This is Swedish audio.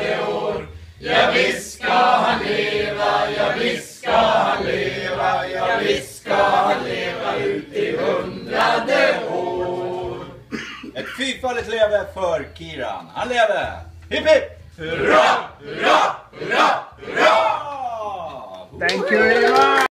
det år. Ja visst ska han leva, ja visst ska han leva, ja visst ska han leva ut i hundrade år. Ett fyrfaldigt leve för Kiran. Han lever! Hipp hipp! Hurra, hurra, hurra, hurra! Thank you very much!